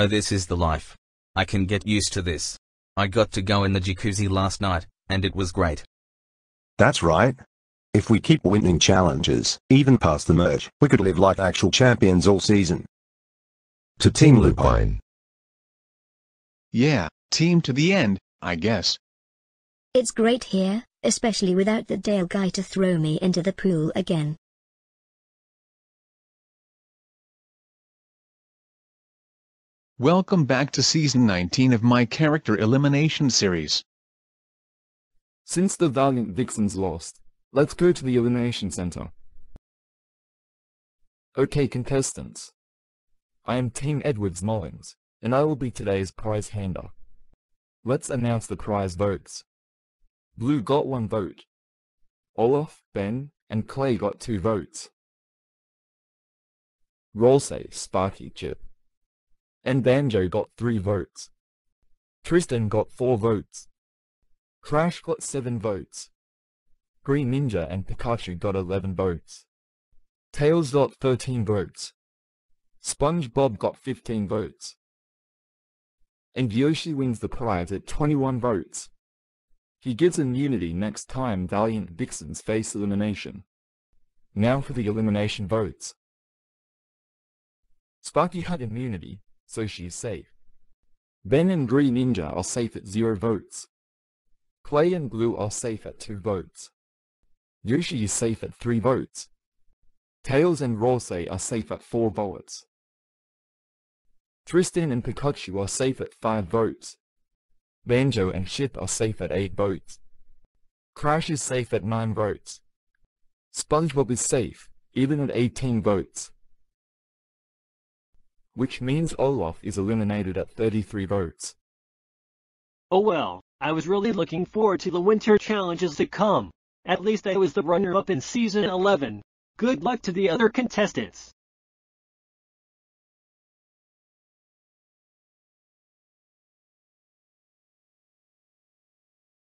Oh, this is the life. I can get used to this. I got to go in the jacuzzi last night, and it was great. That's right. If we keep winning challenges, even past the merge, we could live like actual champions all season. To Team Lupine. Yeah, team to the end, I guess. It's great here, especially without the Dale guy to throw me into the pool again. Welcome back to season 19 of my character elimination series. Since the Valiant Vixens lost, let's go to the Elimination Center. Okay contestants. I am Team Edwards Mullins, and I will be today's prize hander. Let's announce the prize votes. Blue got one vote. Olaf, Ben, and Clay got two votes. Rolsey, Sparky, Chip, and Banjo got three votes. Tristan got four votes. Crash got seven votes. Green Ninja and Pikachu got 11 votes. Tails got 13 votes. SpongeBob got 15 votes. And Yoshi wins the prize at 21 votes. He gets immunity next time Valiant Vixens face elimination. Now for the elimination votes. Sparky had immunity, so she's safe. Ben and Green Ninja are safe at 0 votes. Clay and Blue are safe at 2 votes. Yoshi is safe at 3 votes. Tails and Rosé are safe at 4 votes. Tristan and Pikachu are safe at 5 votes. Banjo and Chip are safe at 8 votes. Crash is safe at 9 votes. SpongeBob is safe, even at 18 votes which means Olaf is eliminated at 33 votes. Oh well, I was really looking forward to the winter challenges to come. At least I was the runner-up in season 11. Good luck to the other contestants.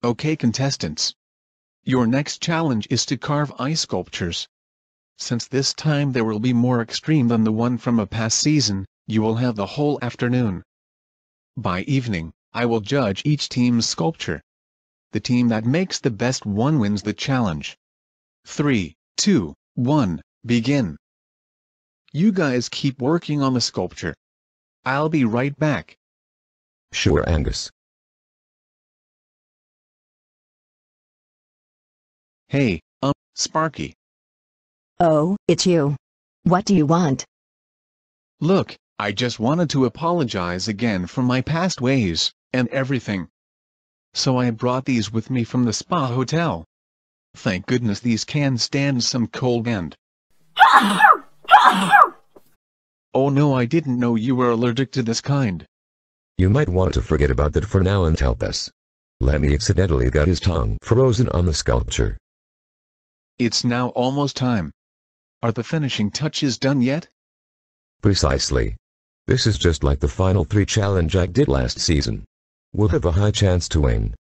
Okay contestants. Your next challenge is to carve ice sculptures. Since this time there will be more extreme than the one from a past season, you will have the whole afternoon. By evening, I will judge each team's sculpture. The team that makes the best one wins the challenge. 3, 2, 1, begin. You guys keep working on the sculpture. I'll be right back. Sure Angus. Hey, um, Sparky. Oh, it's you. What do you want? Look, I just wanted to apologize again for my past ways, and everything. So I brought these with me from the spa hotel. Thank goodness these can stand some cold and... oh no I didn't know you were allergic to this kind. You might want to forget about that for now and help us. Lemmy accidentally got his tongue frozen on the sculpture. It's now almost time. Are the finishing touches done yet? Precisely. This is just like the final three challenge I did last season. We'll have a high chance to win.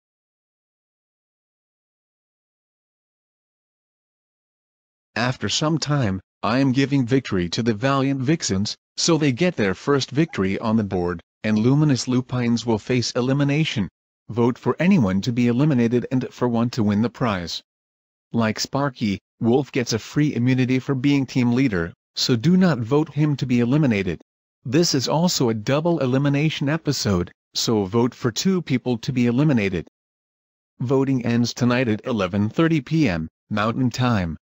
After some time, I am giving victory to the Valiant Vixens, so they get their first victory on the board, and Luminous Lupines will face elimination. Vote for anyone to be eliminated and for one to win the prize. Like Sparky, Wolf gets a free immunity for being team leader, so do not vote him to be eliminated. This is also a double elimination episode, so vote for two people to be eliminated. Voting ends tonight at 11.30 p.m. Mountain Time.